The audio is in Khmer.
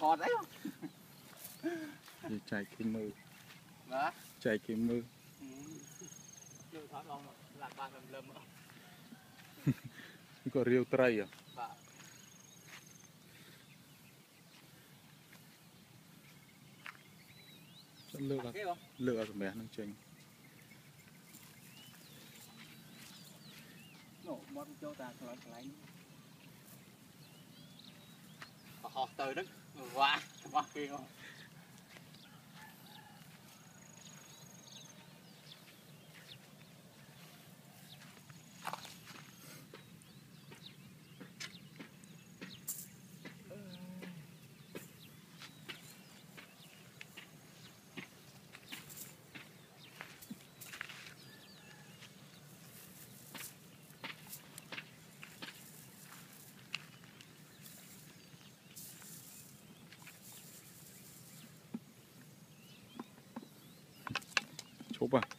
ថតអីនិយាយចែកគេមើលបាទចែកគេមើលលើថតអងឡាក់បានលឹមក៏រាវត្រីហ៎បាទចាំលើកអត់គេបងលើកអត់សម្រាប់នឹងចេញនោះមកចូលតាឆ្លងឆ្លា ញ់បោះទៅហ្នឹងវ៉ារបស់គេ ហ៎ឈប់ហ៎